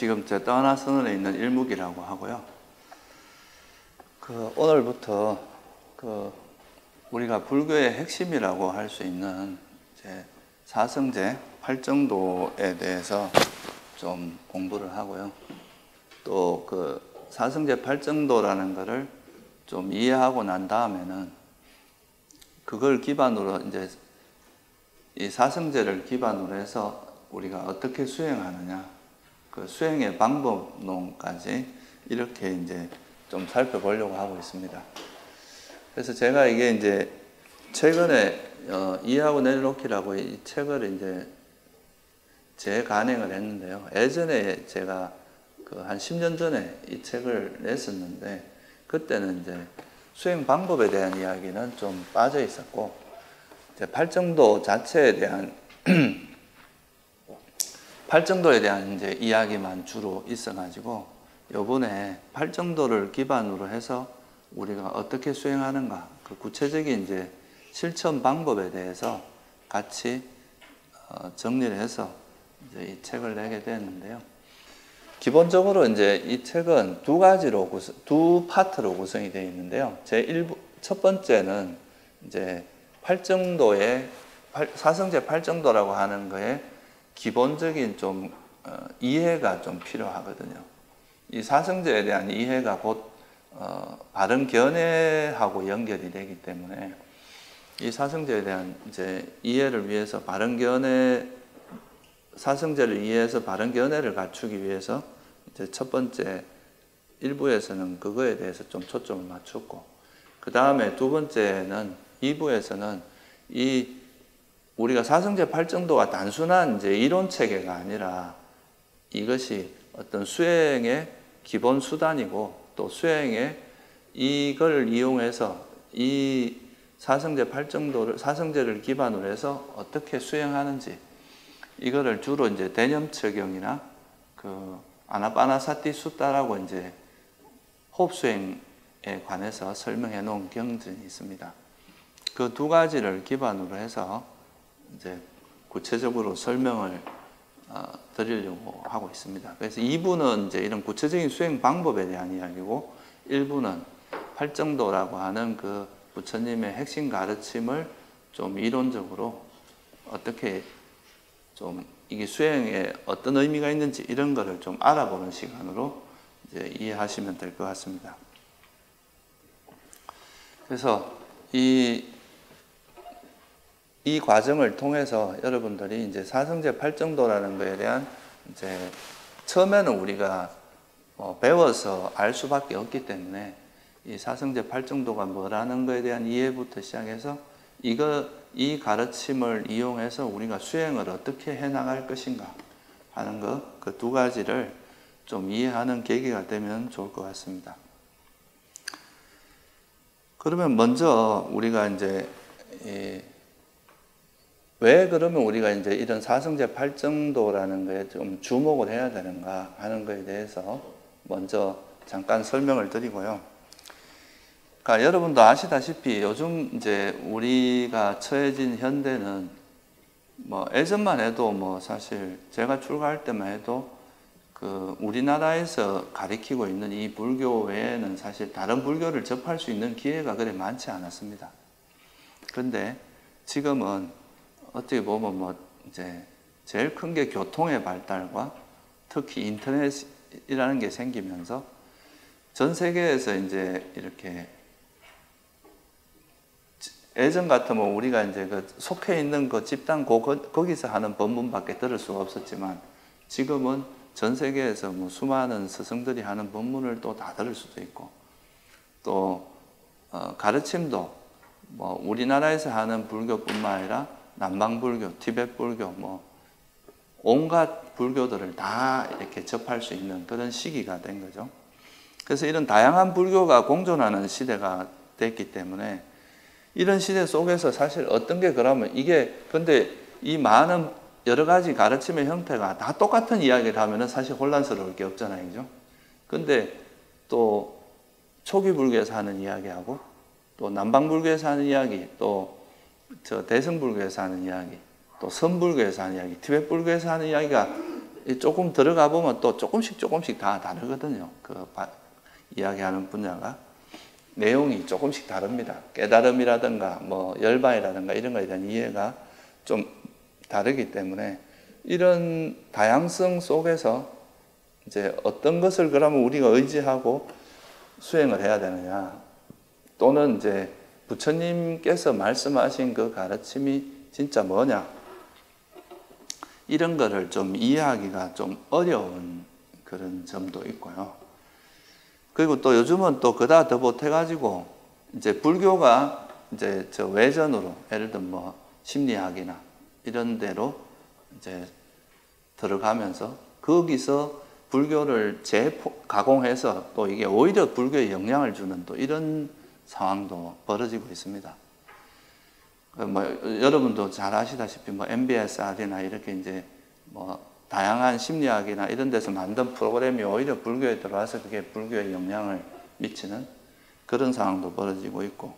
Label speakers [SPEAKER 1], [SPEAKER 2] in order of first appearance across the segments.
[SPEAKER 1] 지금 제 떠나 선언에 있는 일묵이라고 하고요. 그 오늘부터 그 우리가 불교의 핵심이라고 할 수 있는 사성제 팔정도에 대해서 좀 공부를 하고요. 또 그 사성제 팔정도라는 것을 좀 이해하고 난 다음에는 그걸 기반으로 이제 이 사성제를 기반으로 해서 우리가 어떻게 수행하느냐 그 수행의 방법론까지 이렇게 이제 좀 살펴보려고 하고 있습니다. 그래서 제가 이게 이제 최근에 어, 이해하고 내려놓기라고 이 책을 이제 재간행을 했는데요. 예전에 제가 그 한 10년 전에 이 책을 냈었는데 그때는 이제 수행 방법에 대한 이야기는 좀 빠져 있었고 이제 팔정도 자체에 대한 팔정도에 대한 이제 이야기만 주로 있어가지고 요번에 팔정도를 기반으로 해서 우리가 어떻게 수행하는가 그 구체적인 이제 실천 방법에 대해서 같이 어, 정리를 해서 이 책을 내게 되었는데요. 기본적으로 이제 이 책은 두 가지로 구성, 두 파트로 구성이 되어 있는데요. 제 1부, 첫 번째는 이제 팔정도의 사성제 팔정도라고 하는 거에 기본적인 좀 어, 이해가 좀 필요하거든요. 이 사성제에 대한 이해가 곧 어, 바른 견해하고 연결이 되기 때문에 이 사성제에 대한 이제 이해를 위해서 바른 견해 사성제를 이해해서 바른 견해를 갖추기 위해서 이제 첫 번째 일부에서는 그거에 대해서 좀 초점을 맞췄고 그 다음에 두 번째는 2부에서는 이 우리가 사성제 팔정도가 단순한 이제 이론 체계가 아니라 이것이 어떤 수행의 기본 수단이고 또 수행에 이걸 이용해서 이 사성제 팔정도를 사성제를 기반으로 해서 어떻게 수행하는지 이거를 주로 이제 대념처경이나 그 아나파나사티 수다라고 이제 호흡 수행에 관해서 설명해 놓은 경전이 있습니다. 그 두 가지를 기반으로 해서 이제 구체적으로 설명을 어, 드리려고 하고 있습니다. 그래서 2부는 이제 이런 구체적인 수행 방법에 대한 이야기고 1부는 팔정도라고 하는 그 부처님의 핵심 가르침을 좀 이론적으로 어떻게 좀 이게 수행에 어떤 의미가 있는지 이런 거를 좀 알아보는 시간으로 이제 이해하시면 될 것 같습니다. 그래서 이, 이 과정을 통해서 여러분들이 이제 사성제 팔정도라는 것에 대한 이제 처음에는 우리가 뭐 배워서 알 수밖에 없기 때문에 이 사성제 팔정도가 뭐라는 것에 대한 이해부터 시작해서 이거 이 가르침을 이용해서 우리가 수행을 어떻게 해 나갈 것인가 하는 것 그 두 가지를 좀 이해하는 계기가 되면 좋을 것 같습니다. 그러면 먼저 우리가 이제 왜 그러면 우리가 이제 이런 사성제 팔정도라는 거에 좀 주목을 해야 되는가 하는 것에 대해서 먼저 잠깐 설명을 드리고요. 그러니까 여러분도 아시다시피 요즘 이제 우리가 처해진 현대는 뭐 예전만 해도 뭐 사실 제가 출가할 때만 해도 그 우리나라에서 가리키고 있는 이 불교 외에는 사실 다른 불교를 접할 수 있는 기회가 그래 많지 않았습니다. 그런데 지금은 어떻게 보면 뭐 이제 제일 큰 게 교통의 발달과 특히 인터넷이라는 게 생기면서 전 세계에서 이제 이렇게 예전 같으면 우리가 이제 그 속해 있는 그 집단 고, 거기서 하는 법문밖에 들을 수가 없었지만 지금은 전 세계에서 뭐 수많은 스승들이 하는 법문을 또 다 들을 수도 있고 또 어, 가르침도 뭐 우리나라에서 하는 불교뿐만 아니라 남방불교, 티벳불교, 뭐 온갖 불교들을 다 이렇게 접할 수 있는 그런 시기가 된 거죠. 그래서 이런 다양한 불교가 공존하는 시대가 됐기 때문에 이런 시대 속에서 사실 어떤 게 그러면 이게 근데 이 많은 여러 가지 가르침의 형태가 다 똑같은 이야기를 하면은 사실 혼란스러울 게 없잖아요. 그죠? 근데 또 초기 불교에서 하는 이야기하고 또 남방 불교에서 하는 이야기 또 저 대승 불교에서 하는 이야기 또 선불교에서 하는 이야기 티벳 불교에서 하는 이야기가 이 조금 들어가 보면 또 조금씩 조금씩 다 다르거든요. 그 바- 이야기하는 분야가 내용이 조금씩 다릅니다. 깨달음이라든가 뭐 열반이라든가 이런 거에 대한 이해가 좀 다르기 때문에 이런 다양성 속에서 이제 어떤 것을 그러면 우리가 의지하고 수행을 해야 되느냐 또는 이제 부처님께서 말씀하신 그 가르침이 진짜 뭐냐 이런 거를 좀 이해하기가 좀 어려운 그런 점도 있고요. 그리고 또 요즘은 또 그다 더 못해가지고 이제 불교가 이제 저 외전으로 예를 들면 뭐 심리학이나 이런 데로 이제 들어가면서 거기서 불교를 재가공해서 또 이게 오히려 불교에 영향을 주는 또 이런 상황도 벌어지고 있습니다. 그뭐 여러분도 잘 아시다시피 뭐 MBSR이나 이렇게 이제 뭐 다양한 심리학이나 이런 데서 만든 프로그램이 오히려 불교에 들어와서 그게 불교에 영향을 미치는 그런 상황도 벌어지고 있고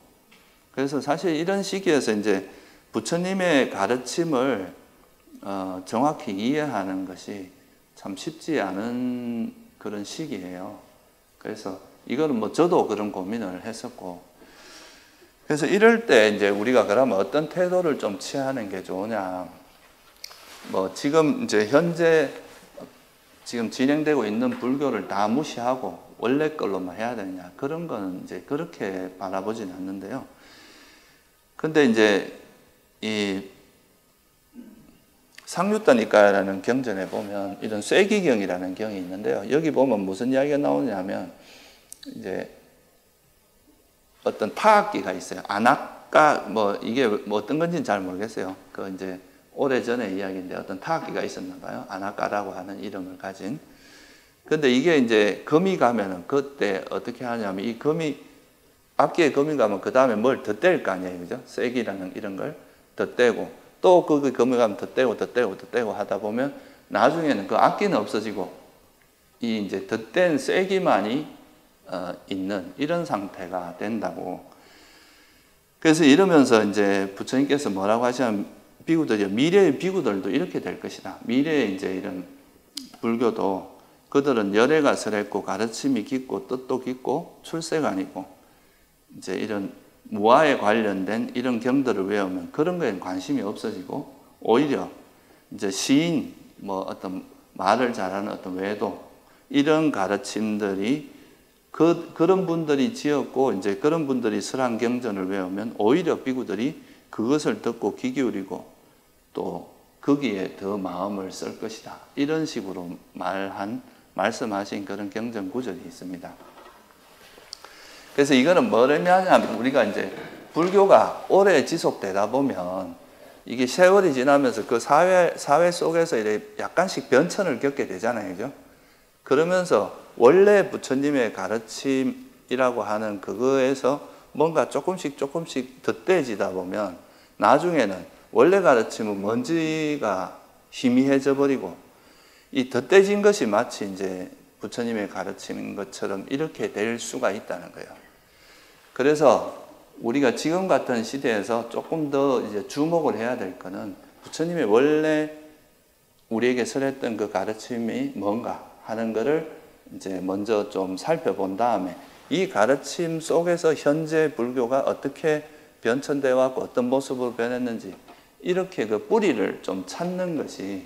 [SPEAKER 1] 그래서 사실 이런 시기에서 이제 부처님의 가르침을 어, 정확히 이해하는 것이 참 쉽지 않은 그런 시기예요. 그래서 이거는 뭐 저도 그런 고민을 했었고 그래서 이럴 때 이제 우리가 그러면 어떤 태도를 좀 취하는 게 좋으냐. 뭐 지금 이제 현재 지금 진행되고 있는 불교를 다 무시하고 원래 걸로만 해야 되느냐. 그런 거는 이제 그렇게 바라보진 않는데요. 근데 이제 이 상유다니까라는 경전에 보면 이런 쇠기경이라는 경이 있는데요. 여기 보면 무슨 이야기가 나오냐면 이제 어떤 타악기가 있어요. 안악가 뭐 이게 뭐 어떤 건지는 잘 모르겠어요. 그 이제 오래 전의 이야기인데 어떤 타악기가 있었나 봐요. 안악가라고 하는 이름을 가진. 근데 이게 이제 금이 가면은 그때 어떻게 하냐면 이 금이 악기에 금이 가면 그 다음에 뭘 덧댈 거 아니에요, 그죠? 쐐기라는 이런 걸 덧대고 또 그 금이 가면 덧대고 덧대고 덧대고 하다 보면 나중에는 그 악기는 없어지고 이 이제 덧댄 쐐기만이 어, 있는 이런 상태가 된다고. 그래서 이러면서 이제 부처님께서 뭐라고 하시면 비구들이 미래의 비구들도 이렇게 될 것이다. 미래의 이제 이런 불교도 그들은 열애가 설했고 가르침이 깊고 뜻도 깊고 출세관이고 이제 이런 무아에 관련된 이런 경들을 외우면 그런 거에 관심이 없어지고 오히려 이제 시인 뭐 어떤 말을 잘하는 어떤 외도 이런 가르침들이 그, 그런 분들이 지었고, 이제 그런 분들이 설한 경전을 외우면 오히려 비구들이 그것을 듣고 귀 기울이고 또 거기에 더 마음을 쓸 것이다. 이런 식으로 말한, 말씀하신 그런 경전 구절이 있습니다. 그래서 이거는 뭘 의미하냐면 우리가 이제 불교가 오래 지속되다 보면 이게 세월이 지나면서 그 사회, 사회 속에서 이렇게 약간씩 변천을 겪게 되잖아요. 그죠? 그러면서 원래 부처님의 가르침이라고 하는 그거에서 뭔가 조금씩 조금씩 덧대지다 보면 나중에는 원래 가르침은 먼지가 희미해져 버리고 이 덧대진 것이 마치 이제 부처님의 가르침인 것처럼 이렇게 될 수가 있다는 거예요. 그래서 우리가 지금 같은 시대에서 조금 더 이제 주목을 해야 될 거는 부처님의 원래 우리에게 설했던 그 가르침이 뭔가 하는 것을 이제 먼저 좀 살펴본 다음에 이 가르침 속에서 현재 불교가 어떻게 변천되어 왔고 어떤 모습으로 변했는지 이렇게 그 뿌리를 좀 찾는 것이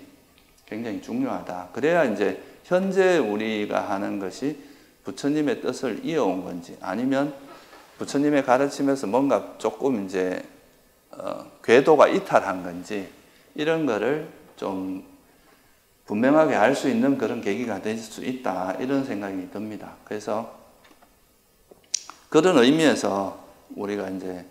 [SPEAKER 1] 굉장히 중요하다. 그래야 이제 현재 우리가 하는 것이 부처님의 뜻을 이어온 건지 아니면 부처님의 가르침에서 뭔가 조금 이제 어, 궤도가 이탈한 건지 이런 거를 좀 분명하게 알 수 있는 그런 계기가 될 수 있다 이런 생각이 듭니다. 그래서 그런 의미에서 우리가 이제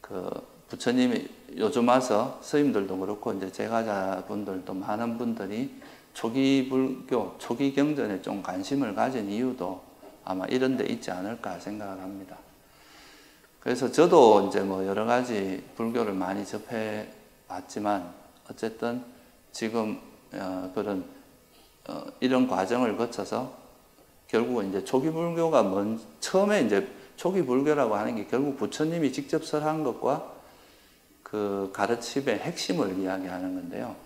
[SPEAKER 1] 그 부처님이 요즘 와서 스님들도 그렇고 이제 제가자분들도 많은 분들이 초기 불교, 초기 경전에 좀 관심을 가진 이유도 아마 이런 데 있지 않을까 생각을 합니다. 그래서 저도 이제 뭐 여러 가지 불교를 많이 접해 봤지만 어쨌든 지금 어, 그런 어, 이런 과정을 거쳐서 결국은 이제 초기 불교가 먼 처음에 이제 초기 불교라고 하는 게 결국 부처님이 직접 설한 것과 그 가르침의 핵심을 이야기하는 건데요.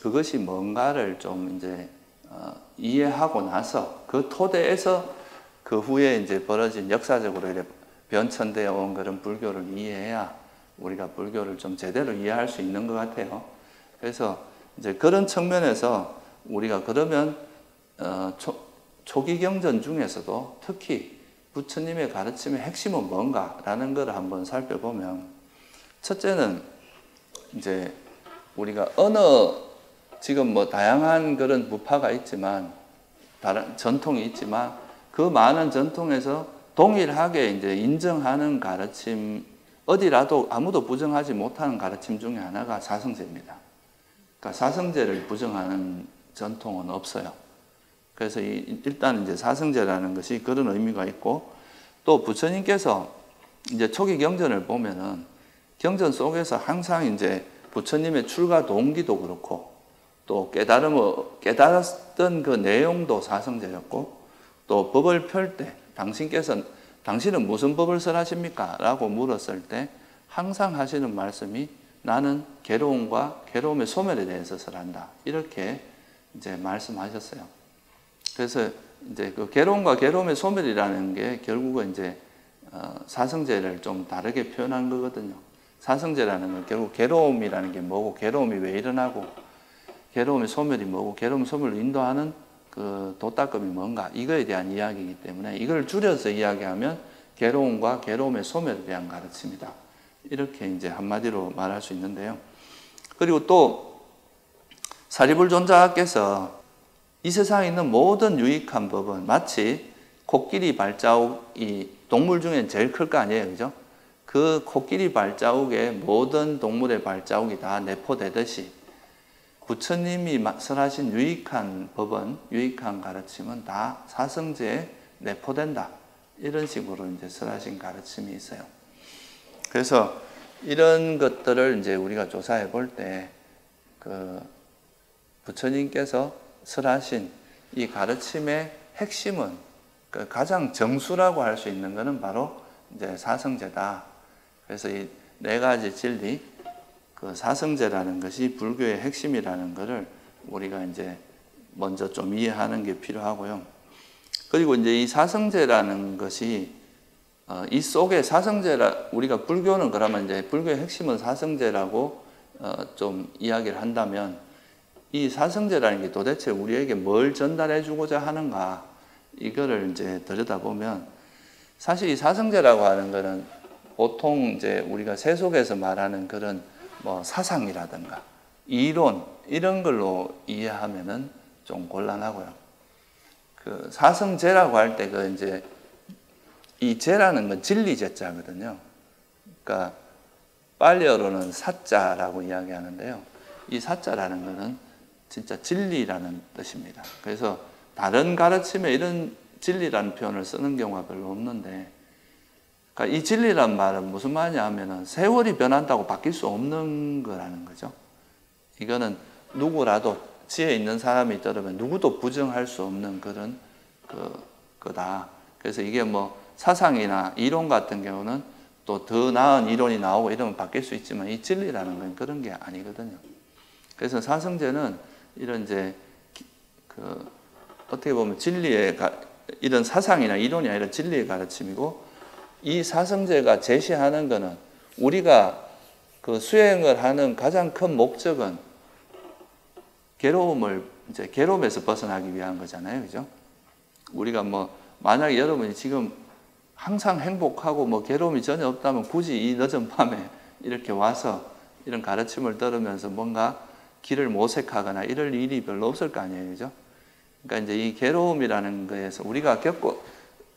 [SPEAKER 1] 그것이 뭔가를 좀 이제 어, 이해하고 나서 그 토대에서 그 후에 이제 벌어진 역사적으로 이렇게 변천되어 온 그런 불교를 이해해야 우리가 불교를 좀 제대로 이해할 수 있는 것 같아요. 그래서 이제 그런 측면에서 우리가 그러면 어, 초, 초기 경전 중에서도 특히 부처님의 가르침의 핵심은 뭔가라는 것을 한번 살펴보면 첫째는 이제 우리가 어느 지금 뭐 다양한 그런 부파가 있지만 다른 전통이 있지만 그 많은 전통에서 동일하게 이제 인정하는 가르침 어디라도 아무도 부정하지 못하는 가르침 중에 하나가 사성제입니다. 그러니까 사성제를 부정하는 전통은 없어요. 그래서 일단 이제 사성제라는 것이 그런 의미가 있고 또 부처님께서 이제 초기 경전을 보면은 경전 속에서 항상 이제 부처님의 출가 동기도 그렇고 또 깨달음을 깨달았던 그 내용도 사성제였고 또 법을 펼 때 당신께서 당신은 무슨 법을 설하십니까? 라고 물었을 때 항상 하시는 말씀이 나는 괴로움과 괴로움의 소멸에 대해서 설한다. 이렇게 이제 말씀하셨어요. 그래서 이제 그 괴로움과 괴로움의 소멸이라는 게 결국은 이제 어, 사성제를 좀 다르게 표현한 거거든요. 사성제라는 건 결국 괴로움이라는 게 뭐고 괴로움이 왜 일어나고 괴로움의 소멸이 뭐고 괴로움 소멸을 인도하는 그 도닦음이 뭔가 이거에 대한 이야기이기 때문에 이걸 줄여서 이야기하면 괴로움과 괴로움의 소멸에 대한 가르침이다. 이렇게 이제 한마디로 말할 수 있는데요. 그리고 또 사리불 존자께서 이 세상에 있는 모든 유익한 법은 마치 코끼리 발자국이 동물 중에 제일 클 거 아니에요. 그죠? 그 코끼리 발자국에 모든 동물의 발자국이 다 내포되듯이 부처님이 설하신 유익한 법은, 유익한 가르침은 다 사성제에 내포된다. 이런 식으로 이제 설하신 가르침이 있어요. 그래서 이런 것들을 이제 우리가 조사해 볼 때, 그, 부처님께서 설하신 이 가르침의 핵심은 그 가장 정수라고 할 수 있는 것은 바로 이제 사성제다. 그래서 이 네 가지 진리, 그 사성제라는 것이 불교의 핵심이라는 것을 우리가 이제 먼저 좀 이해하는 게 필요하고요. 그리고 이제 이 사성제라는 것이 어, 이 속에 사성제라 우리가 불교는 그러면 이제 불교의 핵심은 사성제라고 어, 좀 이야기를 한다면 이 사성제라는 게 도대체 우리에게 뭘 전달해 주고자 하는가 이거를 이제 들여다보면 사실 이 사성제라고 하는 거는 보통 이제 우리가 세속에서 말하는 그런 뭐 사상이라든가 이론 이런 걸로 이해하면은 좀 곤란하고요. 그 사성제라고 할 때 그 이제 이 제라는 건 진리 제자거든요. 그러니까 빨리어로는 사자라고 이야기하는데요. 이 사자라는 것은 진짜 진리라는 뜻입니다. 그래서 다른 가르침에 이런 진리라는 표현을 쓰는 경우가 별로 없는데, 그러니까 이 진리란 말은 무슨 말이냐 하면은 세월이 변한다고 바뀔 수 없는 거라는 거죠. 이거는 누구라도 지혜 있는 사람이 들으면 누구도 부정할 수 없는 그런 그, 거다. 그래서 이게 뭐 사상이나 이론 같은 경우는 또 더 나은 이론이 나오고 이러면 바뀔 수 있지만 이 진리라는 건 그런 게 아니거든요. 그래서 사성제는 이런 이제 그 어떻게 보면 진리의 가, 이런 사상이나 이론이 아니라 진리의 가르침이고 이 사성제가 제시하는 것은 우리가 그 수행을 하는 가장 큰 목적은 괴로움을 이제 괴로움에서 벗어나기 위한 거잖아요. 그죠? 우리가 뭐 만약에 여러분이 지금 항상 행복하고 뭐 괴로움이 전혀 없다면 굳이 이 늦은 밤에 이렇게 와서 이런 가르침을 들으면서 뭔가 길을 모색하거나 이럴 일이 별로 없을 거 아니에요. 그죠? 그러니까 이제 이 괴로움이라는 거에서 우리가 겪고,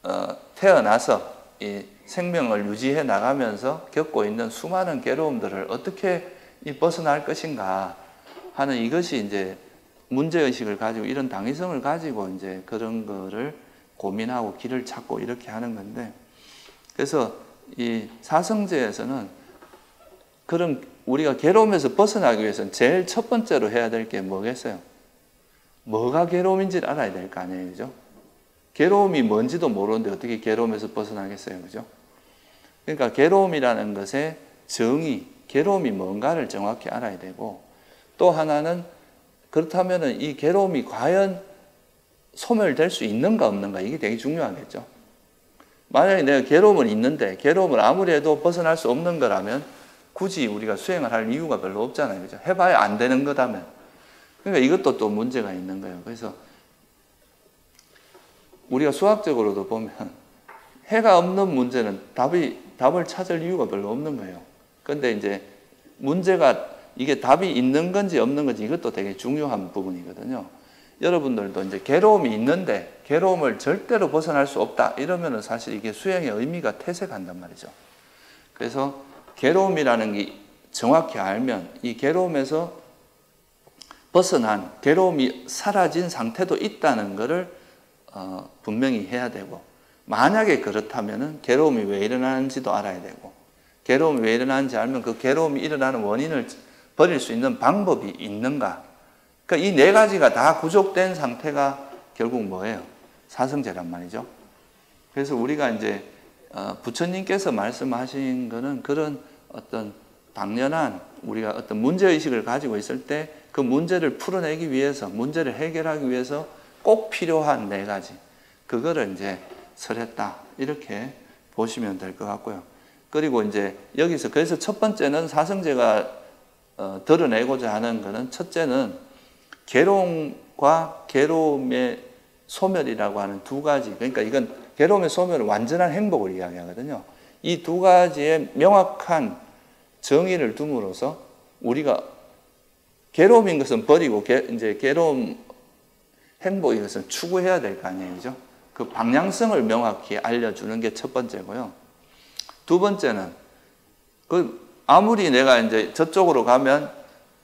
[SPEAKER 1] 어, 태어나서 이 생명을 유지해 나가면서 겪고 있는 수많은 괴로움들을 어떻게 벗어날 것인가 하는 이것이 이제 문제의식을 가지고 이런 당위성을 가지고 이제 그런 거를 고민하고 길을 찾고 이렇게 하는 건데 그래서 이 사성제에서는 그런 우리가 괴로움에서 벗어나기 위해서는 제일 첫 번째로 해야 될 게 뭐겠어요? 뭐가 괴로움인지를 알아야 될 거 아니에요? 괴로움이 뭔지도 모르는데 어떻게 괴로움에서 벗어나겠어요, 그죠? 그러니까 괴로움이라는 것의 정의, 괴로움이 뭔가를 정확히 알아야 되고 또 하나는 그렇다면은 이 괴로움이 과연 소멸될 수 있는가 없는가 이게 되게 중요하겠죠. 만약에 내가 괴로움은 있는데 괴로움을 아무리 해도 벗어날 수 없는 거라면 굳이 우리가 수행을 할 이유가 별로 없잖아요. 그죠? 해봐야 안 되는 거다면. 그러니까 이것도 또 문제가 있는 거예요. 그래서 우리가 수학적으로도 보면 해가 없는 문제는 답이, 답을 찾을 이유가 별로 없는 거예요. 근데 이제 문제가 이게 답이 있는 건지 없는 건지 이것도 되게 중요한 부분이거든요. 여러분들도 이제 괴로움이 있는데 괴로움을 절대로 벗어날 수 없다 이러면은 사실 이게 수행의 의미가 퇴색한단 말이죠. 그래서 괴로움이라는 게 정확히 알면 이 괴로움에서 벗어난 괴로움이 사라진 상태도 있다는 것을 어, 분명히 해야 되고 만약에 그렇다면은 괴로움이 왜 일어나는지도 알아야 되고 괴로움이 왜 일어나는지 알면 그 괴로움이 일어나는 원인을 버릴 수 있는 방법이 있는가 그러니까 이 네 가지가 다 구족된 상태가 결국 뭐예요? 사성제란 말이죠. 그래서 우리가 이제 어, 부처님께서 말씀하신 거는 그런 어떤 당연한 우리가 어떤 문제 의식을 가지고 있을 때 그 문제를 풀어내기 위해서 문제를 해결하기 위해서 꼭 필요한 네 가지 그거를 이제 설했다 이렇게 보시면 될 것 같고요. 그리고 이제 여기서 그래서 첫 번째는 사성제가 어, 드러내고자 하는 것은 첫째는 괴로움과 괴로움의 소멸이라고 하는 두 가지. 그러니까 이건 괴로움의 소멸은 완전한 행복을 이야기하거든요. 이 두 가지의 명확한 정의를 둠으로써 우리가 괴로움인 것은 버리고 이제 괴로움 행복인 것은 추구해야 될 거 아니에요. 그죠? 그 방향성을 명확히 알려주는 게 첫 번째고요. 두 번째는 그 아무리 내가 이제 저쪽으로 가면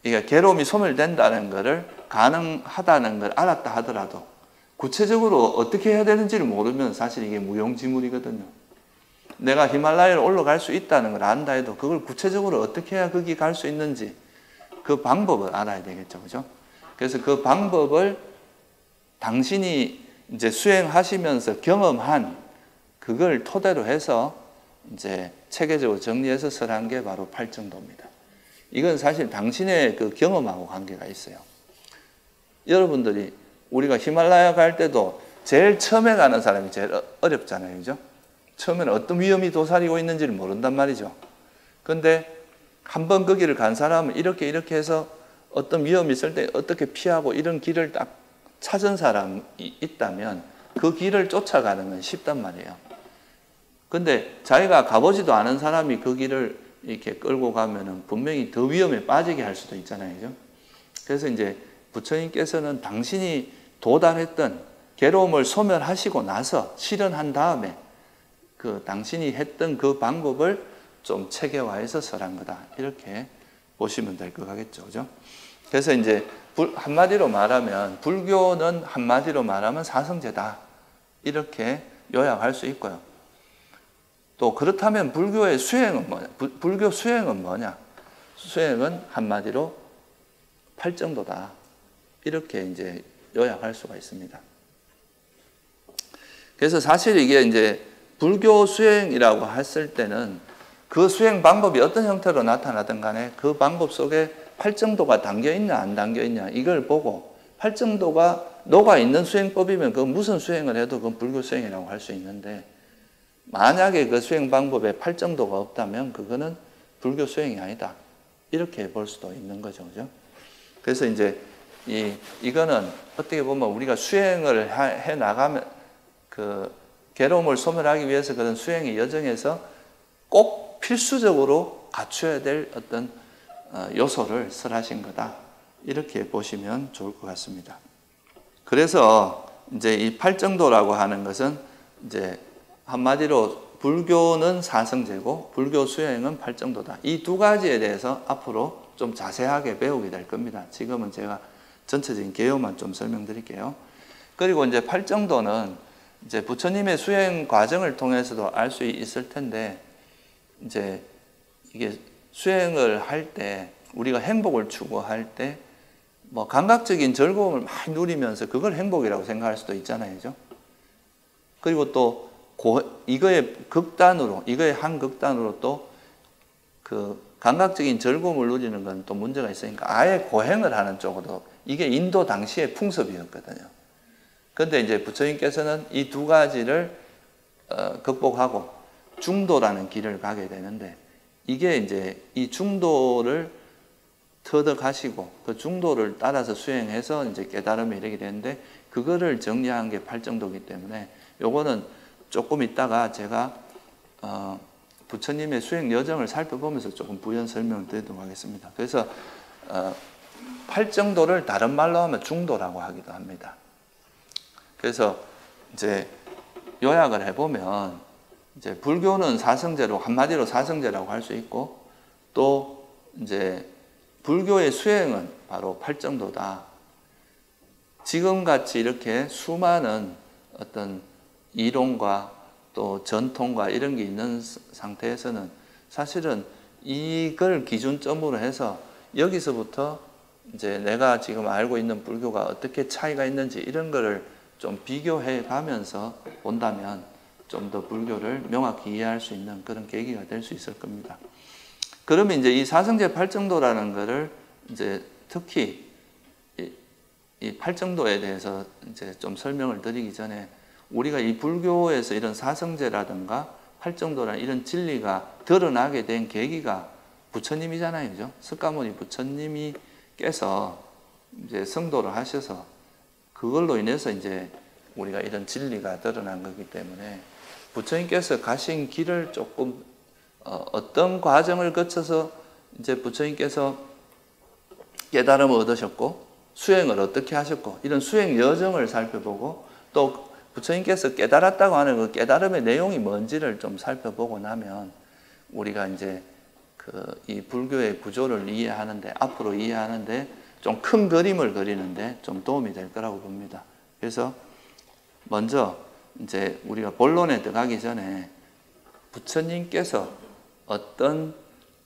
[SPEAKER 1] 이게 괴로움이 소멸된다는 것을 가능하다는 걸 알았다 하더라도 구체적으로 어떻게 해야 되는지를 모르면 사실 이게 무용지물이거든요. 내가 히말라야를 올라갈 수 있다는 걸 안다 해도 그걸 구체적으로 어떻게 해야 거기 갈 수 있는지 그 방법을 알아야 되겠죠. 그죠? 그래서 그 방법을 당신이 이제 수행하시면서 경험한 그걸 토대로 해서 이제 체계적으로 정리해서 설한 게 바로 팔정도입니다. 이건 사실 당신의 그 경험하고 관계가 있어요. 여러분들이 우리가 히말라야 갈 때도 제일 처음에 가는 사람이 제일 어, 어렵잖아요. 그죠? 처음에는 어떤 위험이 도사리고 있는지를 모른단 말이죠. 근데 한번그 길을 간 사람은 이렇게 이렇게 해서 어떤 위험이 있을 때 어떻게 피하고 이런 길을 딱 찾은 사람이 있다면 그 길을 쫓아가는 건 쉽단 말이에요. 근데 자기가 가보지도 않은 사람이 그 길을 이렇게 끌고 가면은 분명히 더 위험에 빠지게 할 수도 있잖아요. 그죠? 그래서 이제 부처님께서는 당신이 도달했던 괴로움을 소멸하시고 나서 실현한 다음에 그 당신이 했던 그 방법을 좀 체계화해서 설한 거다. 이렇게 보시면 될 것 같겠죠. 그죠? 그래서 이제 한마디로 말하면 불교는 한마디로 말하면 사성제다. 이렇게 요약할 수 있고요. 또 그렇다면 불교의 수행은 뭐냐? 불교 수행은 뭐냐? 수행은 한마디로 팔정도다. 이렇게 이제 요약할 수가 있습니다. 그래서 사실 이게 이제 불교 수행이라고 했을 때는 그 수행 방법이 어떤 형태로 나타나든 간에 그 방법 속에 팔정도가 담겨 있냐 안 담겨 있냐 이걸 보고 팔정도가 녹아 있는 수행법이면 그 무슨 수행을 해도 그건 불교 수행이라고 할 수 있는데 만약에 그 수행 방법에 팔정도가 없다면 그거는 불교 수행이 아니다. 이렇게 볼 수도 있는 거죠. 그죠? 그래서 이제 이, 이거는 어떻게 보면 우리가 수행을 해 나가면 그 괴로움을 소멸하기 위해서 그런 수행의 여정에서 꼭 필수적으로 갖춰야 될 어떤 어, 요소를 설하신 거다. 이렇게 보시면 좋을 것 같습니다. 그래서 이제 이 팔정도라고 하는 것은 이제 한마디로 불교는 사성제고 불교 수행은 팔정도다. 이 두 가지에 대해서 앞으로 좀 자세하게 배우게 될 겁니다. 지금은 제가 전체적인 개요만 좀 설명드릴게요. 그리고 이제 팔정도는 이제 부처님의 수행 과정을 통해서도 알 수 있을 텐데 이제 이게 수행을 할 때 우리가 행복을 추구할 때 뭐 감각적인 즐거움을 많이 누리면서 그걸 행복이라고 생각할 수도 있잖아요. 그리고 또 고, 이거의 극단으로, 이거의 한 극단으로 또 그 감각적인 즐거움을 누리는 건 또 문제가 있으니까 아예 고행을 하는 쪽으로 이게 인도 당시의 풍습이었거든요. 근데 이제 부처님께서는 이 두 가지를 어, 극복하고 중도라는 길을 가게 되는데 이게 이제 이 중도를 터득하시고 그 중도를 따라서 수행해서 이제 깨달음에 이르게 되는데 그거를 정리한 게 팔정도기 때문에 요거는 조금 있다가 제가 어, 부처님의 수행 여정을 살펴보면서 조금 부연 설명을 드리도록 하겠습니다. 그래서 어, 팔정도를 다른 말로 하면 중도라고 하기도 합니다. 그래서 이제 요약을 해보면 이제 불교는 사성제로 한마디로 사성제라고 할 수 있고 또 이제 불교의 수행은 바로 팔정도다. 지금같이 이렇게 수많은 어떤 이론과 또 전통과 이런 게 있는 상태에서는 사실은 이걸 기준점으로 해서 여기서부터 이제 내가 지금 알고 있는 불교가 어떻게 차이가 있는지 이런 거를 좀 비교해 가면서 본다면 좀 더 불교를 명확히 이해할 수 있는 그런 계기가 될 수 있을 겁니다. 그러면 이제 이 사성제 팔정도라는 거를 이제 특히 이, 이 팔정도에 대해서 이제 좀 설명을 드리기 전에 우리가 이 불교에서 이런 사성제라든가 팔정도라는 이런 진리가 드러나게 된 계기가 부처님이잖아요. 그죠? 석가모니 부처님이 깨서 이제 성도를 하셔서 그걸로 인해서 이제 우리가 이런 진리가 드러난 거기 때문에 부처님께서 가신 길을 조금 어, 떤 과정을 거쳐서 이제 부처님께서 깨달음을 얻으셨고 수행을 어떻게 하셨고 이런 수행 여정을 살펴보고 또 부처님께서 깨달았다고 하는 그 깨달음의 내용이 뭔지를 좀 살펴보고 나면 우리가 이제 그 이 불교의 구조를 이해하는데 앞으로 이해하는데 좀 큰 그림을 그리는데 좀 도움이 될 거라고 봅니다. 그래서 먼저 이제 우리가 본론에 들어가기 전에 부처님께서 어떤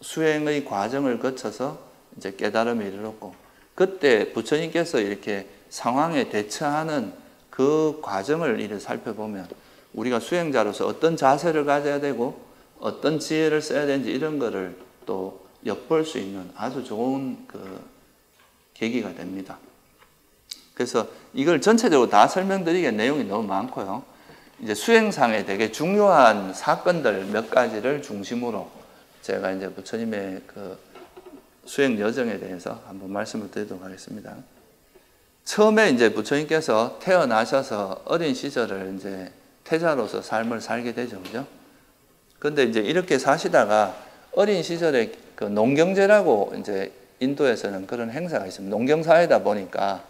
[SPEAKER 1] 수행의 과정을 거쳐서 이제 깨달음에 이르렀고 그때 부처님께서 이렇게 상황에 대처하는 그 과정을 이를 살펴보면 우리가 수행자로서 어떤 자세를 가져야 되고 어떤 지혜를 써야 되는지 이런 거를 또 엿볼 수 있는 아주 좋은 그 계기가 됩니다. 그래서 이걸 전체적으로 다 설명드리기엔 내용이 너무 많고요. 이제 수행상에 되게 중요한 사건들 몇 가지를 중심으로 제가 이제 부처님의 그 수행 여정에 대해서 한번 말씀을 드리도록 하겠습니다. 처음에 이제 부처님께서 태어나셔서 어린 시절을 이제 태자로서 삶을 살게 되죠. 그죠? 근데 이제 이렇게 사시다가 어린 시절에 그 농경제라고 이제 인도에서는 그런 행사가 있습니다. 농경사회다 보니까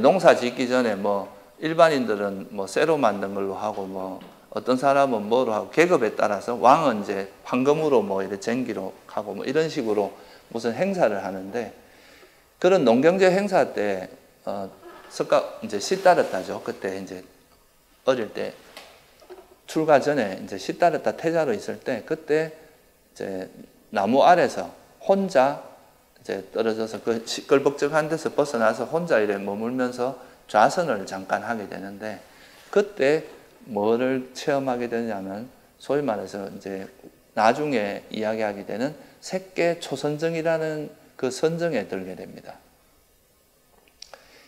[SPEAKER 1] 농사 짓기 전에 뭐 일반인들은 뭐 쇠로 만든 걸로 하고 뭐 어떤 사람은 뭐로 하고 계급에 따라서 왕은 이제 황금으로 뭐 이렇게 쟁기로 하고 뭐 이런 식으로 무슨 행사를 하는데 그런 농경제 행사 때 어, 석가 이제 시 따르다죠. 그때 이제 어릴 때 출가 전에 이제 시 따르다 태자로 있을 때 그때 이제 나무 아래서 혼자 이제 떨어져서 그 시끌벅적한 데서 벗어나서 혼자 이래 머물면서 좌선을 잠깐 하게 되는데 그때 뭐를 체험하게 되냐면 소위 말해서 이제 나중에 이야기하게 되는 색계 초선정이라는 그 선정에 들게 됩니다.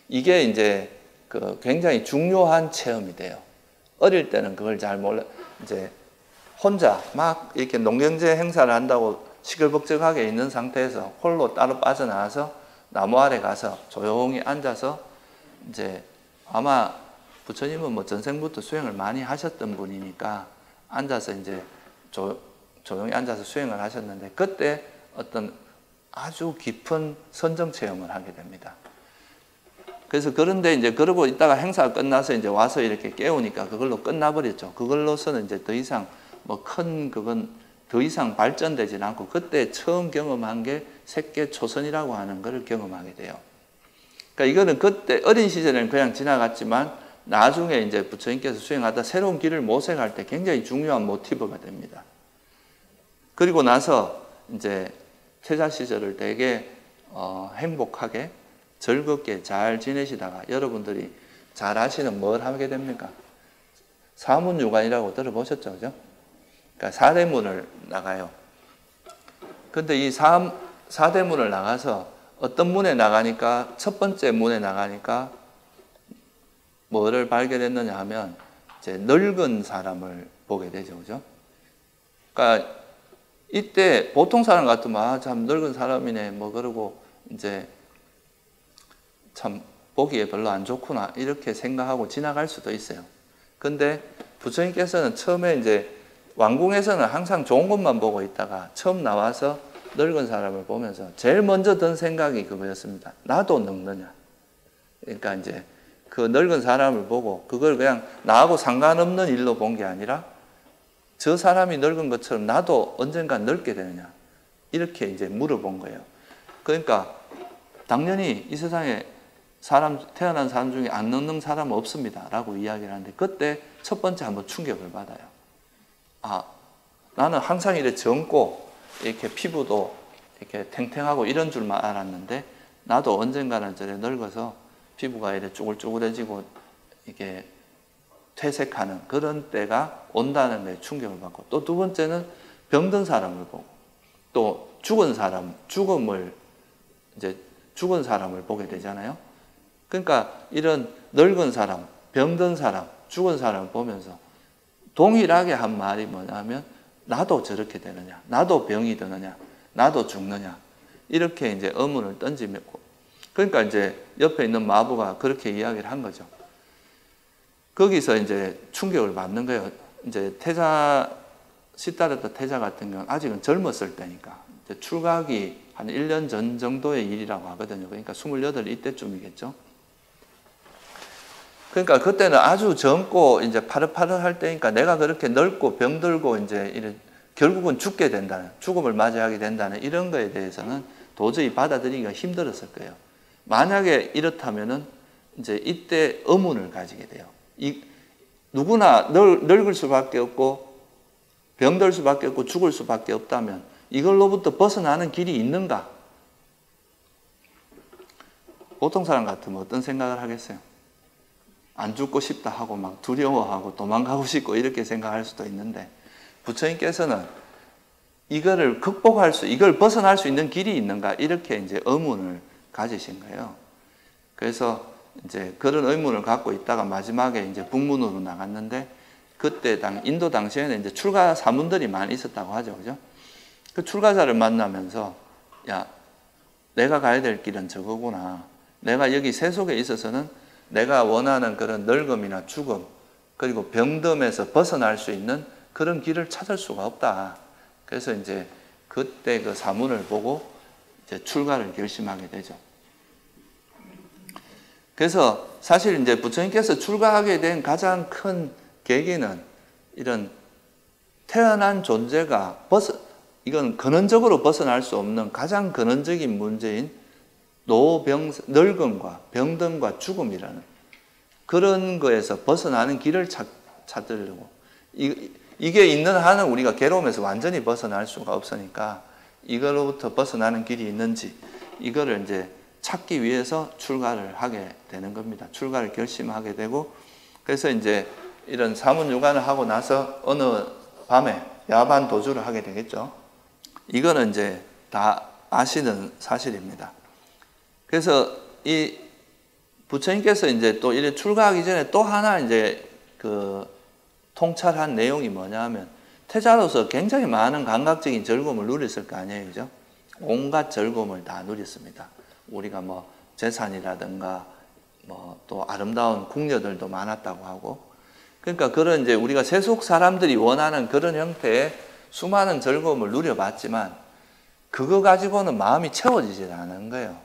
[SPEAKER 1] 이게 이제 그 굉장히 중요한 체험이 돼요. 어릴 때는 그걸 잘 몰라 이제 혼자 막 이렇게 농경제 행사를 한다고 시끌벅적하게 있는 상태에서 홀로 따로 빠져나와서 나무 아래 가서 조용히 앉아서 이제 아마 부처님은 뭐 전생부터 수행을 많이 하셨던 분이니까 앉아서 이제 조, 조용히 앉아서 수행을 하셨는데 그때 어떤 아주 깊은 선정 체험을 하게 됩니다. 그래서 그런데 이제 그러고 있다가 행사가 끝나서 이제 와서 이렇게 깨우니까 그걸로 끝나버렸죠. 그걸로서는 이제 더 이상 뭐 큰 그건 더 이상 발전되지 않고 그때 처음 경험한 게 색계 초선이라고 하는 것을 경험하게 돼요. 그러니까 이거는 그때 어린 시절에는 그냥 지나갔지만 나중에 이제 부처님께서 수행하다 새로운 길을 모색할 때 굉장히 중요한 모티브가 됩니다. 그리고 나서 이제 태자 시절을 되게 어, 행복하게 즐겁게 잘 지내시다가 여러분들이 잘 아시는 뭘 하게 됩니까? 사문유관이라고 들어보셨죠? 그죠? 그러니까 사대문을 나가요. 근데 이 사, 사대문을 나가서 어떤 문에 나가니까 첫 번째 문에 나가니까 뭐를 발견했느냐 하면 이제 늙은 사람을 보게 되죠, 그죠? 그러니까 이때 보통 사람 같으면 아, 참 늙은 사람이네 뭐 그러고 이제 참 보기에 별로 안 좋구나 이렇게 생각하고 지나갈 수도 있어요. 근데 부처님께서는 처음에 이제 왕궁에서는 항상 좋은 것만 보고 있다가 처음 나와서 늙은 사람을 보면서 제일 먼저 든 생각이 그거였습니다. 나도 늙느냐. 그러니까 이제 그 늙은 사람을 보고 그걸 그냥 나하고 상관없는 일로 본 게 아니라 저 사람이 늙은 것처럼 나도 언젠가 늙게 되느냐. 이렇게 이제 물어본 거예요. 그러니까 당연히 이 세상에 사람, 태어난 사람 중에 안 늙는 사람은 없습니다. 라고 이야기를 하는데 그때 첫 번째 한번 충격을 받아요. 아, 나는 항상 이렇게 젊고 이렇게 피부도 이렇게 탱탱하고 이런 줄만 알았는데 나도 언젠가는 저래 늙어서 피부가 이렇게 쭈글쭈글해지고 이게 퇴색하는 그런 때가 온다는 데 충격을 받고 또 두 번째는 병든 사람을 보고 또 죽은 사람, 죽음을 이제 죽은 사람을 보게 되잖아요. 그러니까 이런 늙은 사람, 병든 사람, 죽은 사람을 보면서 동일하게 한 말이 뭐냐면 나도 저렇게 되느냐, 나도 병이 드느냐, 나도 죽느냐 이렇게 이제 의문을 던지며 그러니까 이제 옆에 있는 마부가 그렇게 이야기를 한 거죠. 거기서 이제 충격을 받는 거예요. 이제 태자 시다르타 태자 같은 경우는 아직은 젊었을 때니까 출각이 한 1년 전 정도의 일이라고 하거든요. 그러니까 28 이때쯤이겠죠. 그러니까 그때는 아주 젊고 이제 파릇파릇할 때니까 내가 그렇게 넓고 병들고 이제 이런 결국은 죽게 된다는 죽음을 맞이하게 된다는 이런 거에 대해서는 도저히 받아들이기가 힘들었을 거예요. 만약에 이렇다면은 이제 이때 의문을 가지게 돼요. 이 누구나 늙, 늙을 수밖에 없고 병들 수밖에 없고 죽을 수밖에 없다면 이걸로부터 벗어나는 길이 있는가? 보통 사람 같으면 어떤 생각을 하겠어요? 안 죽고 싶다 하고 막 두려워하고 도망가고 싶고 이렇게 생각할 수도 있는데 부처님께서는 이거를 극복할 수, 이걸 벗어날 수 있는 길이 있는가 이렇게 이제 의문을 가지신 거예요. 그래서 이제 그런 의문을 갖고 있다가 마지막에 이제 북문으로 나갔는데 그때 당 인도 당시에는 이제 출가 사문들이 많이 있었다고 하죠, 그죠? 그 출가자를 만나면서 야 내가 가야 될 길은 저거구나. 내가 여기 세속에 있어서는 내가 원하는 그런 늙음이나 죽음, 그리고 병듦에서 벗어날 수 있는 그런 길을 찾을 수가 없다. 그래서 이제 그때 그 사문을 보고 이제 출가를 결심하게 되죠. 그래서 사실 이제 부처님께서 출가하게 된 가장 큰 계기는 이런 태어난 존재가 벗어, 이건 근원적으로 벗어날 수 없는 가장 근원적인 문제인 노병, 늙음과 병든과 죽음이라는 그런 거에서 벗어나는 길을 찾, 찾으려고. 이, 이게 있는 한은 우리가 괴로움에서 완전히 벗어날 수가 없으니까 이걸로부터 벗어나는 길이 있는지 이거를 이제 찾기 위해서 출가를 하게 되는 겁니다. 출가를 결심하게 되고 그래서 이제 이런 사문유관을 하고 나서 어느 밤에 야반 도주를 하게 되겠죠. 이거는 이제 다 아시는 사실입니다. 그래서 이 부처님께서 이제 또 이래 출가하기 전에 또 하나 이제 그 통찰한 내용이 뭐냐면 태자로서 굉장히 많은 감각적인 즐거움을 누렸을 거 아니에요, 그죠? 온갖 즐거움을 다 누렸습니다. 우리가 뭐 재산이라든가 뭐 또 아름다운 궁녀들도 많았다고 하고 그러니까 그런 이제 우리가 세속 사람들이 원하는 그런 형태의 수많은 즐거움을 누려봤지만 그거 가지고는 마음이 채워지지 않은 거예요.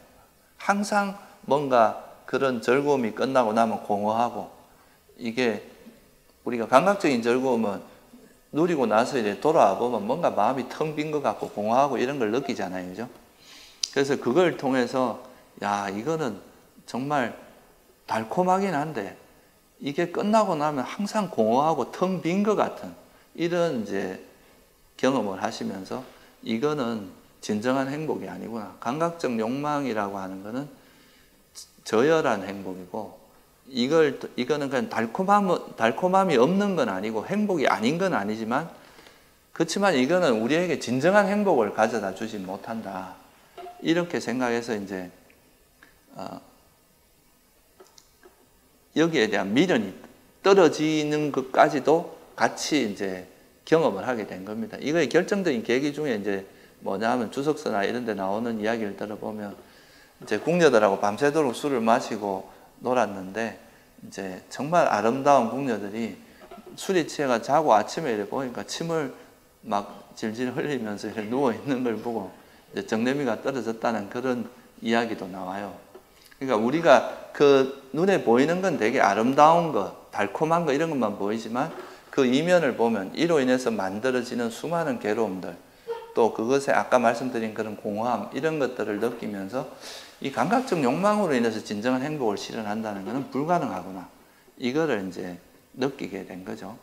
[SPEAKER 1] 항상 뭔가 그런 즐거움이 끝나고 나면 공허하고 이게 우리가 감각적인 즐거움은 누리고 나서 이제 돌아와 보면 뭔가 마음이 텅 빈 것 같고 공허하고 이런 걸 느끼잖아요. 그죠? 그래서 그걸 통해서 야, 이거는 정말 달콤하긴 한데 이게 끝나고 나면 항상 공허하고 텅 빈 것 같은 이런 이제 경험을 하시면서 이거는 진정한 행복이 아니구나. 감각적 욕망이라고 하는 거는 저열한 행복이고 이걸 이거는 그냥 달콤함 달콤함이 없는 건 아니고 행복이 아닌 건 아니지만 그렇지만 이거는 우리에게 진정한 행복을 가져다 주지 못한다. 이렇게 생각해서 이제 어, 여기에 대한 미련이 떨어지는 것까지도 같이 이제 경험을 하게 된 겁니다. 이거의 결정적인 계기 중에 이제 뭐냐면 주석서나 이런 데 나오는 이야기를 들어보면 이제 궁녀들하고 밤새도록 술을 마시고 놀았는데 이제 정말 아름다운 궁녀들이 술이 취해가 자고 아침에 이래 보니까 침을 막 질질 흘리면서 이렇게 누워 있는 걸 보고 이제 정내미가 떨어졌다는 그런 이야기도 나와요. 그러니까 우리가 그 눈에 보이는 건 되게 아름다운 것, 달콤한 거 이런 것만 보이지만 그 이면을 보면 이로 인해서 만들어지는 수많은 괴로움들 또 그것에 아까 말씀드린 그런 공허함 이런 것들을 느끼면서 이 감각적 욕망으로 인해서 진정한 행복을 실현한다는 것은 불가능하구나. 이거를 이제 느끼게 된 거죠.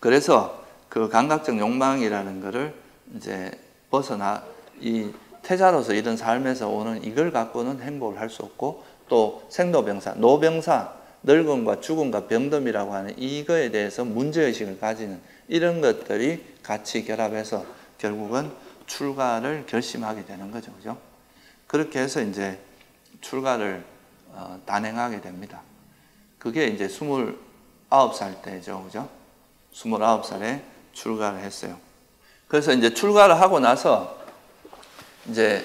[SPEAKER 1] 그래서 그 감각적 욕망이라는 것을 이제 벗어나 이 태자로서 이런 삶에서 오는 이걸 갖고는 행복을 할 수 없고 또 생로병사, 노병사, 늙음과 죽음과 병듦이라고 하는 이거에 대해서 문제의식을 가지는 이런 것들이 같이 결합해서 결국은 출가를 결심하게 되는 거죠. 그죠? 그렇게 해서 이제 출가를 어, 단행하게 됩니다. 그게 이제 29살 때죠. 그죠? 29살에 출가를 했어요. 그래서 이제 출가를 하고 나서 이제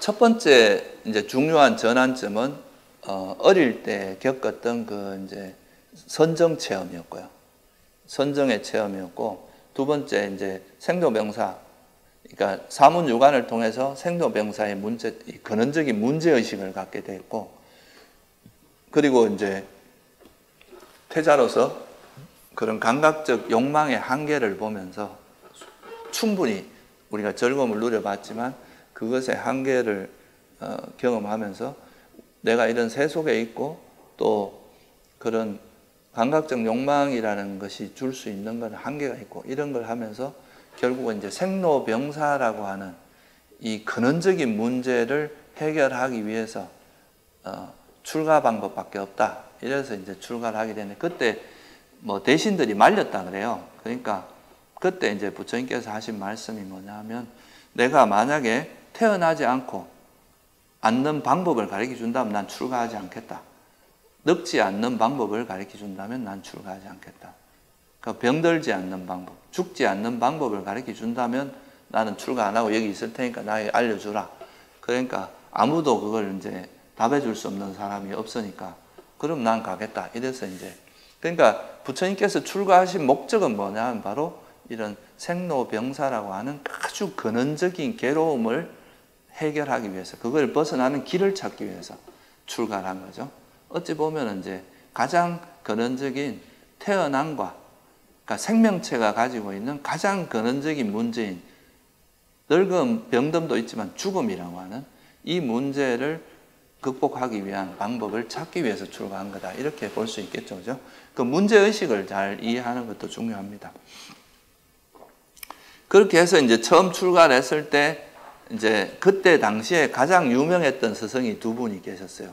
[SPEAKER 1] 첫 번째 이제 중요한 전환점은 어, 어릴 때 겪었던 그 이제 선정 체험이었고요. 선정의 체험이었고 두 번째 이제 생도병사 그러니까 사문 유관을 통해서 생도병사의 문제 근원적인 문제 의식을 갖게 됐고 그리고 이제 태자로서 그런 감각적 욕망의 한계를 보면서 충분히 우리가 즐거움을 누려봤지만 그것의 한계를 어, 경험하면서 내가 이런 세 속에 있고 또 그런 감각적 욕망이라는 것이 줄 수 있는 건 한계가 있고 이런 걸 하면서 결국은 이제 생로병사라고 하는 이 근원적인 문제를 해결하기 위해서 어, 출가 방법밖에 없다. 이래서 이제 출가를 하게 되는데 그때 뭐 대신들이 말렸다 그래요. 그러니까 그때 이제 부처님께서 하신 말씀이 뭐냐면 내가 만약에 태어나지 않고 않는 방법을 가르쳐 준다면 난 출가하지 않겠다. 늙지 않는 방법을 가르쳐 준다면 난 출가하지 않겠다. 그러니까 병들지 않는 방법, 죽지 않는 방법을 가르쳐 준다면 나는 출가 안 하고 여기 있을 테니까 나에게 알려주라. 그러니까 아무도 그걸 이제 답해 줄 수 없는 사람이 없으니까 그럼 난 가겠다. 이래서 이제 그러니까 부처님께서 출가하신 목적은 뭐냐면 바로 이런 생로병사라고 하는 아주 근원적인 괴로움을 해결하기 위해서 그걸 벗어나는 길을 찾기 위해서 출가를 한 거죠. 어찌 보면 이제 가장 근원적인 태어남과 그러니까 생명체가 가지고 있는 가장 근원적인 문제인 늙음, 병듦도 있지만 죽음이라고 하는 이 문제를 극복하기 위한 방법을 찾기 위해서 출가한 거다. 이렇게 볼 수 있겠죠. 그죠? 그 문제의식을 잘 이해하는 것도 중요합니다. 그렇게 해서 이제 처음 출가를 했을 때 이제 그때 당시에 가장 유명했던 스승이 두 분이 계셨어요.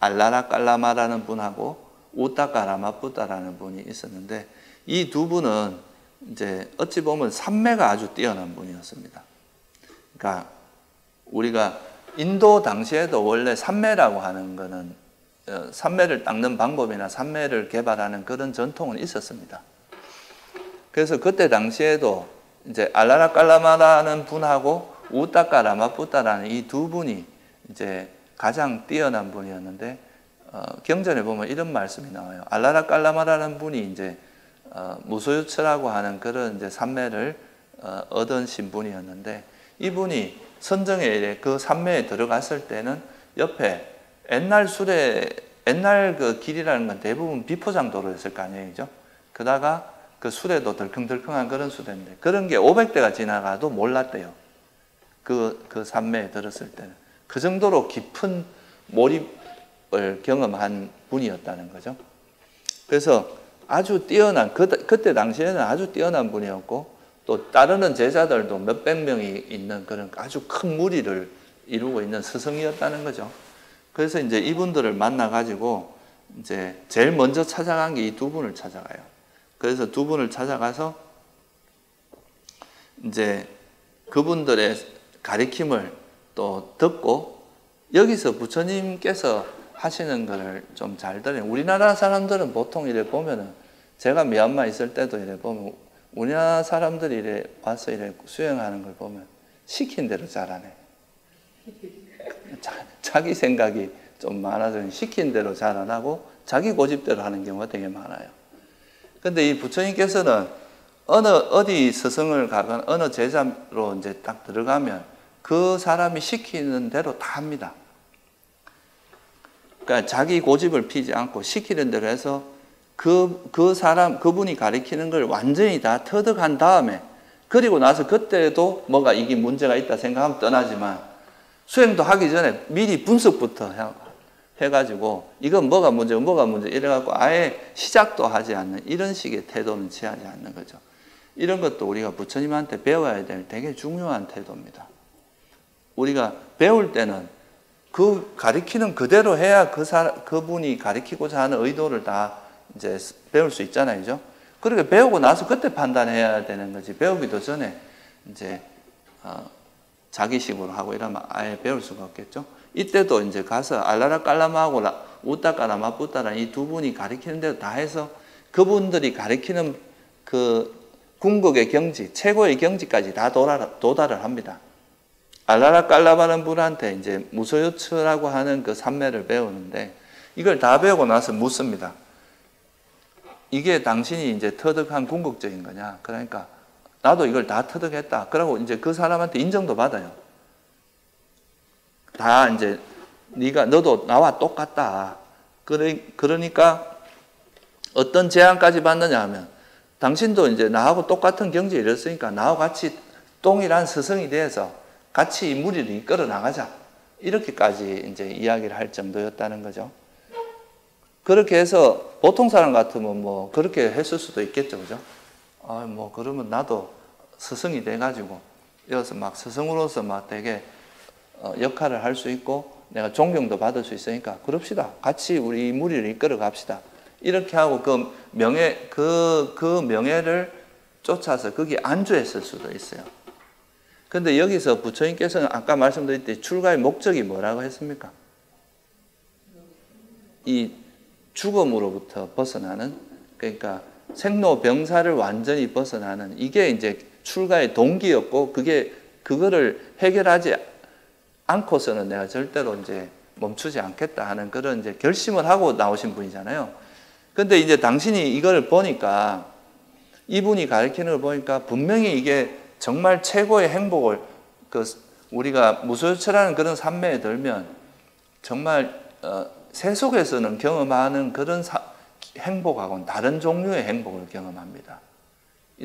[SPEAKER 1] 알라라 깔라마라는 분하고 우타까라마뿌다라는 분이 있었는데 이 두 분은 이제 어찌 보면 산매가 아주 뛰어난 분이었습니다. 그러니까 우리가 인도 당시에도 원래 산매라고 하는 거는 어, 산매를 닦는 방법이나 산매를 개발하는 그런 전통은 있었습니다. 그래서 그때 당시에도 이제 알라라 깔라마라는 분하고 우따까 라마푸따라는 이 두 분이 이제 가장 뛰어난 분이었는데 어, 경전에 보면 이런 말씀이 나와요. 알라라 깔라마라는 분이 이제 어, 무소유처라고 하는 그런 이제 산매를 어, 얻은 신분이었는데 이분이 선정에 그 산매에 들어갔을 때는 옆에 옛날 술에 옛날 그 길이라는 건 대부분 비포장 도로였을 거 아니에요? 그다가 그 수레도 덜컹덜컹한 그런 수레인데 그런 게 500대가 지나가도 몰랐대요. 그, 그 산매에 들었을 때는. 그 정도로 깊은 몰입을 경험한 분이었다는 거죠. 그래서 아주 뛰어난, 그, 그때 당시에는 아주 뛰어난 분이었고 또 따르는 제자들도 몇백 명이 있는 그런 아주 큰 무리를 이루고 있는 스승이었다는 거죠. 그래서 이제 이분들을 만나가지고 이제 제일 먼저 찾아간 게 이 두 분을 찾아가요. 그래서 두 분을 찾아가서 이제 그분들의 가리킴을 또 듣고 여기서 부처님께서 하시는 것을 좀잘 들어요. 우리나라 사람들은 보통 이래 보면은 제가 미얀마 있을 때도 이래 보면 우리나라 사람들이 이래 와서 이래 수행하는 걸 보면 시킨 대로 잘하네. 자, 기 생각이 좀 많아서 시킨 대로 잘 안 하고 자기 고집대로 하는 경우가 되게 많아요. 근데 이 부처님께서는 어느 어디 스승을 가거나 어느 제자로 이제 딱 들어가면 그 사람이 시키는 대로 다 합니다. 그러니까 자기 고집을 피지 않고 시키는 대로 해서 그, 그 사람, 그분이 가리키는 걸 완전히 다 터득한 다음에 그리고 나서 그때도 뭐가 이게 문제가 있다 생각하면 떠나지만 수행도 하기 전에 미리 분석부터 해가지고 이건 뭐가 문제고 뭐가 문제 이래갖고 아예 시작도 하지 않는 이런 식의 태도는 취하지 않는 거죠. 이런 것도 우리가 부처님한테 배워야 될 되게 중요한 태도입니다. 우리가 배울 때는 그 가리키는 그대로 해야 그 사람, 그분이 가리키고자 하는 의도를 다 이제 배울 수 있잖아요. 그죠? 그렇게 배우고 나서 그때 판단해야 되는 거지. 배우기도 전에 이제, 어, 자기식으로 하고 이러면 아예 배울 수가 없겠죠. 이때도 이제 가서 알라라 깔라마하고 우따 까라마 뿌따라 이두 분이 가리키는 대로 다 해서 그분들이 가리키는 그 궁극의 경지, 최고의 경지까지 다 도달을 합니다. 알라라 깔라바는 분한테 이제 무소유츠라고 하는 그 산매를 배우는데 이걸 다 배우고 나서 묻습니다. 이게 당신이 이제 터득한 궁극적인 거냐? 그러니까 나도 이걸 다 터득했다. 그러고 이제 그 사람한테 인정도 받아요. 다 이제 네가 너도 나와 똑같다. 그러니까 어떤 제안까지 받느냐 하면 당신도 이제 나하고 똑같은 경지에 이랬으니까 나와 같이 똥이란 스승이 돼서 같이 무리를 이끌어 나가자. 이렇게까지 이제 이야기를 할 정도였다는 거죠. 그렇게 해서 보통 사람 같으면 뭐 그렇게 했을 수도 있겠죠. 그죠? 아, 뭐 그러면 나도 스승이 돼가지고 여기서 막 스승으로서 막 되게 어, 역할을 할 수 있고 내가 존경도 받을 수 있으니까 그럽시다. 같이 우리 무리를 이끌어 갑시다. 이렇게 하고 그 명예 그, 그 명예를 쫓아서 거기 안주했을 수도 있어요. 근데 여기서 부처님께서는 아까 말씀드렸듯이 출가의 목적이 뭐라고 했습니까? 이 죽음으로부터 벗어나는 그러니까 생로병사를 완전히 벗어나는 이게 이제 출가의 동기였고 그게 그거를 해결하지 않고서는 내가 절대로 이제 멈추지 않겠다 하는 그런 이제 결심을 하고 나오신 분이잖아요. 근데 이제 당신이 이걸 보니까 이분이 가르치는 걸 보니까 분명히 이게 정말 최고의 행복을 그 우리가 무소유처라는 그런 산매에 들면 정말 어, 세속에서는 경험하는 그런 사, 행복하고는 다른 종류의 행복을 경험합니다.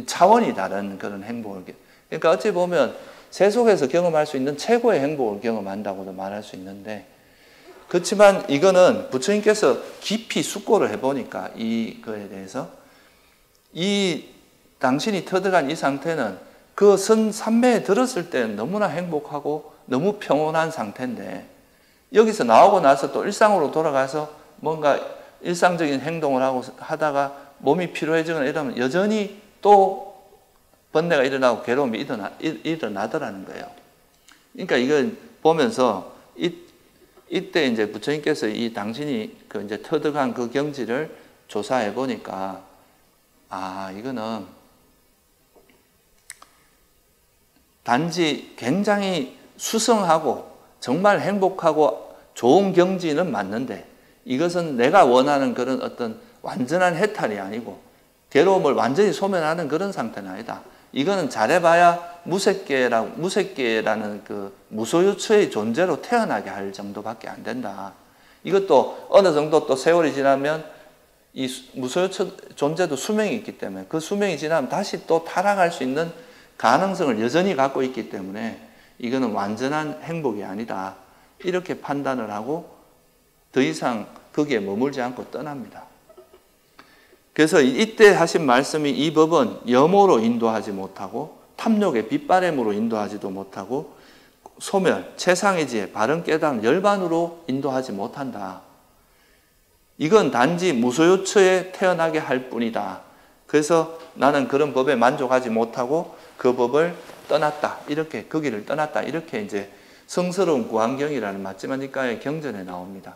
[SPEAKER 1] 차원이 다른 그런 행복을 그러니까 어찌 보면 세속에서 경험할 수 있는 최고의 행복을 경험한다고도 말할 수 있는데 그렇지만 이거는 부처님께서 깊이 숙고를 해보니까 이거에 대해서 이 당신이 터득한 이 상태는 그선 삼매에 들었을 때는 너무나 행복하고 너무 평온한 상태인데 여기서 나오고 나서 또 일상으로 돌아가서 뭔가 일상적인 행동을 하고 하다가 몸이 피로해지거나 이러면 여전히 또 번뇌가 일어나고 괴로움이 일어나, 일어나더라는 거예요. 그러니까 이걸 보면서 이, 이때 이제 부처님께서 이 당신이 그 이제 터득한 그 경지를 조사해 보니까 아, 이거는 단지 굉장히 수성하고 정말 행복하고 좋은 경지는 맞는데 이것은 내가 원하는 그런 어떤 완전한 해탈이 아니고 괴로움을 완전히 소멸하는 그런 상태는 아니다. 이거는 잘해봐야 무색계라, 무색계라는 그 무소유처의 존재로 태어나게 할 정도밖에 안 된다. 이것도 어느 정도 또 세월이 지나면 이 무소유처 존재도 수명이 있기 때문에 그 수명이 지나면 다시 또 타락할 수 있는 가능성을 여전히 갖고 있기 때문에 이거는 완전한 행복이 아니다. 이렇게 판단을 하고 더 이상 거기에 머물지 않고 떠납니다. 그래서 이때 하신 말씀이 이 법은 염호로 인도하지 못하고 탐욕의 빗바램으로 인도하지도 못하고 소멸, 최상의 지혜, 바른 깨달음, 열반으로 인도하지 못한다. 이건 단지 무소유처에 태어나게 할 뿐이다. 그래서 나는 그런 법에 만족하지 못하고 그 법을 떠났다. 이렇게 거기를 떠났다. 이렇게 이제 성스러운 구환경이라는 마지막니까의 경전에 나옵니다.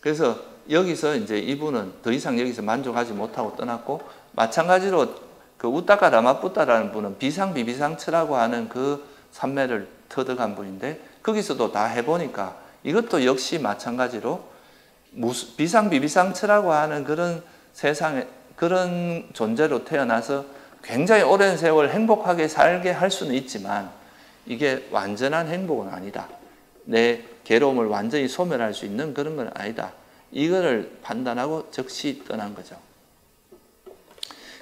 [SPEAKER 1] 그래서 여기서 이제 이분은 더 이상 여기서 만족하지 못하고 떠났고 마찬가지로 그 우따까 라마뿌따라는 분은 비상비비상처라고 하는 그 산매를 터득한 분인데 거기서도 다 해보니까 이것도 역시 마찬가지로 비상비비상처라고 하는 그런 세상에 그런 존재로 태어나서 굉장히 오랜 세월 행복하게 살게 할 수는 있지만 이게 완전한 행복은 아니다. 내 괴로움을 완전히 소멸할 수 있는 그런 건 아니다. 이거를 판단하고 즉시 떠난 거죠.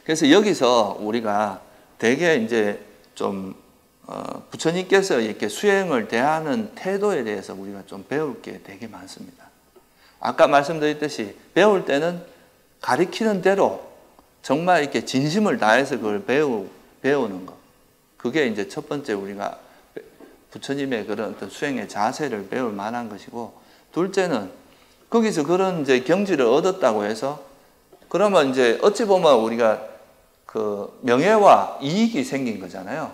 [SPEAKER 1] 그래서 여기서 우리가 대개 이제 좀 어, 부처님께서 이렇게 수행을 대하는 태도에 대해서 우리가 좀 배울 게 되게 많습니다. 아까 말씀드렸듯이 배울 때는 가리키는 대로 정말 이렇게 진심을 다해서 그걸 배우, 배우는 것. 그게 이제 첫 번째 우리가 부처님의 그런 어떤 수행의 자세를 배울 만한 것이고, 둘째는 거기서 그런 이제 경지를 얻었다고 해서 그러면 이제 어찌 보면 우리가 그 명예와 이익이 생긴 거잖아요.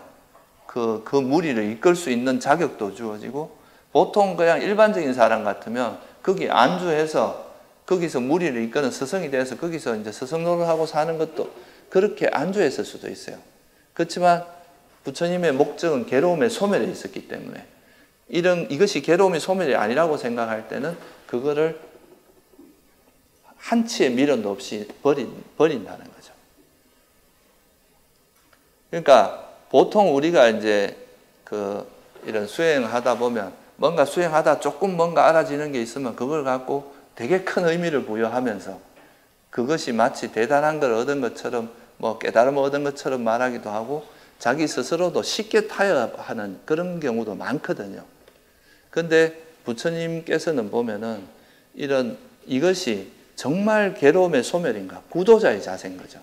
[SPEAKER 1] 그, 그 무리를 이끌 수 있는 자격도 주어지고 보통 그냥 일반적인 사람 같으면 거기 안주해서 거기서 무리를 이끄는 스승이 돼서 거기서 이제 스승 노릇하고 사는 것도 그렇게 안주했을 수도 있어요. 그렇지만 부처님의 목적은 괴로움의 소멸에 있었기 때문에 이런 이것이 괴로움의 소멸이 아니라고 생각할 때는 그거를 한치의 미련도 없이 버린, 버린다는 거죠. 그러니까 보통 우리가 이제 그 이런 수행하다 보면 뭔가 수행하다 조금 뭔가 알아지는 게 있으면 그걸 갖고 되게 큰 의미를 부여하면서 그것이 마치 대단한 걸 얻은 것처럼 뭐 깨달음을 얻은 것처럼 말하기도 하고 자기 스스로도 쉽게 타협하는 그런 경우도 많거든요. 근데 부처님께서는 보면은 이런 이것이 정말 괴로움의 소멸인가? 구도자의 자세인 거죠.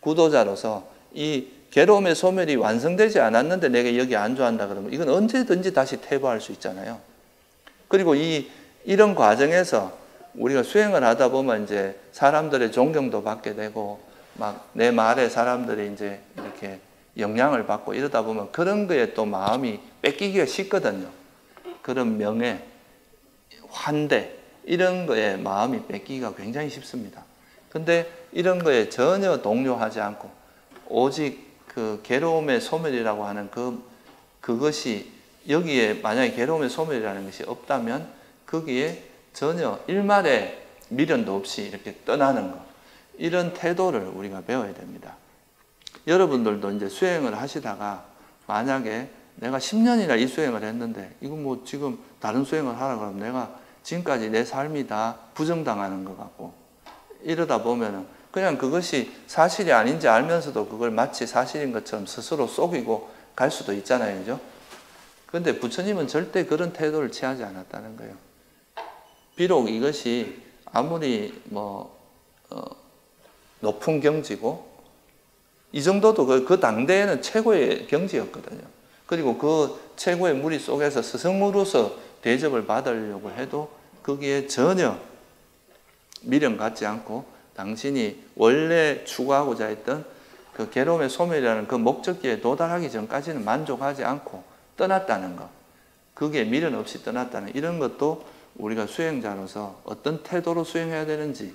[SPEAKER 1] 구도자로서 이 괴로움의 소멸이 완성되지 않았는데 내가 여기 안주한다 그러면 이건 언제든지 다시 퇴보할 수 있잖아요. 그리고 이 이런 과정에서 우리가 수행을 하다 보면 이제 사람들의 존경도 받게 되고 막 내 말에 사람들이 이제 이렇게 영향을 받고 이러다 보면 그런 거에 또 마음이 뺏기기가 쉽거든요. 그런 명예, 환대 이런 거에 마음이 뺏기기가 굉장히 쉽습니다. 근데 이런 거에 전혀 동요하지 않고 오직 그 괴로움의 소멸이라고 하는 그 그것이 여기에 만약에 괴로움의 소멸이라는 것이 없다면 거기에 전혀 일말의 미련도 없이 이렇게 떠나는 것 이런 태도를 우리가 배워야 됩니다. 여러분들도 이제 수행을 하시다가 만약에 내가 10년이나 이 수행을 했는데 이거 뭐 지금 다른 수행을 하라 그러면 내가 지금까지 내 삶이 다 부정당하는 것 같고 이러다 보면은 그냥 그것이 사실이 아닌지 알면서도 그걸 마치 사실인 것처럼 스스로 속이고 갈 수도 있잖아요. 그죠? 근데 부처님은 절대 그런 태도를 취하지 않았다는 거예요. 비록 이것이 아무리 뭐, 어, 높은 경지고, 이 정도도 그, 그 당대에는 최고의 경지였거든요. 그리고 그 최고의 무리 속에서 스승으로서 대접을 받으려고 해도 거기에 전혀 미련 갖지 않고 당신이 원래 추구하고자 했던 그 괴로움의 소멸이라는 그 목적지에 도달하기 전까지는 만족하지 않고 떠났다는 것. 그게 미련 없이 떠났다는 이런 것도 우리가 수행자로서 어떤 태도로 수행해야 되는지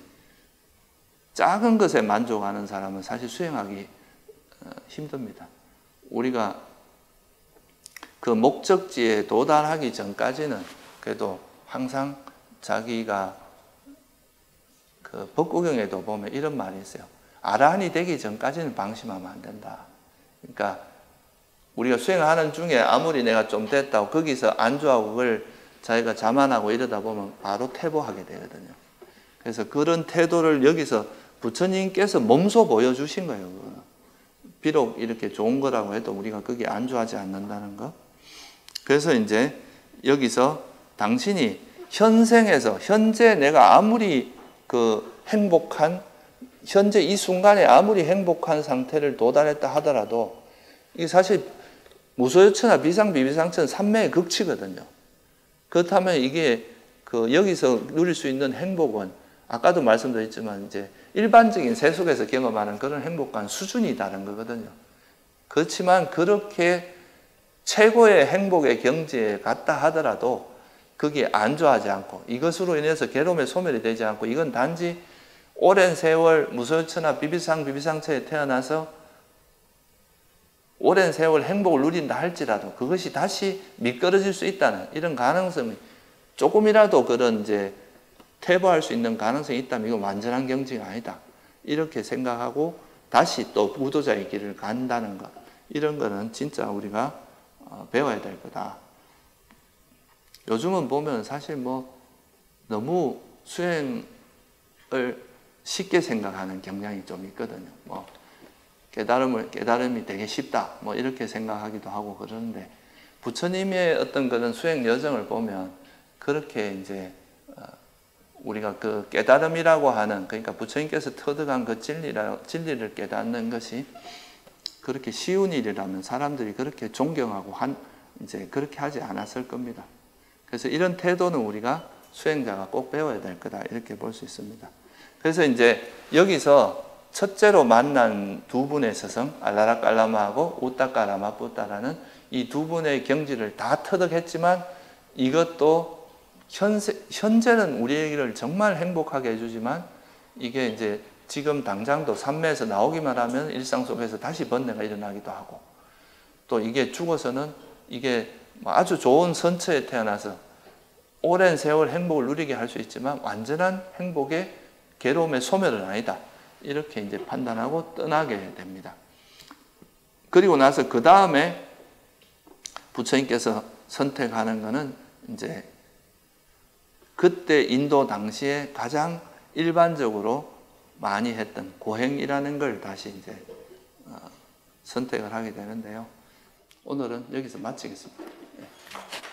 [SPEAKER 1] 작은 것에 만족하는 사람은 사실 수행하기 어, 힘듭니다. 우리가 그 목적지에 도달하기 전까지는 그래도 항상 자기가 그 법구경에도 보면 이런 말이 있어요. 아라한이 되기 전까지는 방심하면 안 된다. 그러니까 우리가 수행하는 중에 아무리 내가 좀 됐다고 거기서 안주하고 그걸 자기가 자만하고 이러다 보면 바로 퇴보하게 되거든요. 그래서 그런 태도를 여기서 부처님께서 몸소 보여주신 거예요. 비록 이렇게 좋은 거라고 해도 우리가 거기에 안주하지 않는다는 거. 그래서 이제 여기서 당신이 현생에서 현재 내가 아무리 그 행복한 현재 이 순간에 아무리 행복한 상태를 도달했다 하더라도 이게 사실 무소유처나 비상비비상처는 삼매의 극치거든요. 그렇다면 이게 그 여기서 누릴 수 있는 행복은 아까도 말씀드렸지만 이제 일반적인 세속에서 경험하는 그런 행복과 수준이 다른 거거든요. 그렇지만 그렇게 최고의 행복의 경지에 갔다 하더라도 그게 안좋아하지 않고 이것으로 인해서 괴로움에 소멸이 되지 않고 이건 단지 오랜 세월 무소유처나 비비상 비비상처에 태어나서 오랜 세월 행복을 누린다 할지라도 그것이 다시 미끄러질 수 있다는 이런 가능성이 조금이라도 그런 이제 퇴보할 수 있는 가능성이 있다면 이건 완전한 경지가 아니다. 이렇게 생각하고 다시 또 우도자의 길을 간다는 것. 이런 거는 진짜 우리가 어, 배워야 될 거다. 요즘은 보면 사실 뭐 너무 수행을 쉽게 생각하는 경향이 좀 있거든요. 뭐 깨달음을 깨달음이 되게 쉽다. 뭐 이렇게 생각하기도 하고 그러는데 부처님의 어떤 그런 수행 여정을 보면 그렇게 이제 어, 우리가 그 깨달음이라고 하는 그러니까 부처님께서 터득한 그 진리라 진리를 깨닫는 것이 그렇게 쉬운 일이라면 사람들이 그렇게 존경하고 한 이제 그렇게 하지 않았을 겁니다. 그래서 이런 태도는 우리가 수행자가 꼭 배워야 될 거다 이렇게 볼 수 있습니다. 그래서 이제 여기서 첫째로 만난 두 분의 스승 알라라 깔라마하고 우따까라마 뿌따라는 이 두 분의 경지를 다 터득했지만 이것도 현세, 현재는 우리를 정말 행복하게 해주지만 이게 이제 지금 당장도 산매에서 나오기만 하면 일상 속에서 다시 번뇌가 일어나기도 하고 또 이게 죽어서는 이게 뭐 아주 좋은 선처에 태어나서 오랜 세월 행복을 누리게 할 수 있지만 완전한 행복의 괴로움의 소멸은 아니다. 이렇게 이제 판단하고 떠나게 됩니다. 그리고 나서 그 다음에 부처님께서 선택하는 것은 이제 그때 인도 당시에 가장 일반적으로 많이 했던 고행이라는 걸 다시 이제 어, 선택을 하게 되는데요. 오늘은 여기서 마치겠습니다. 예.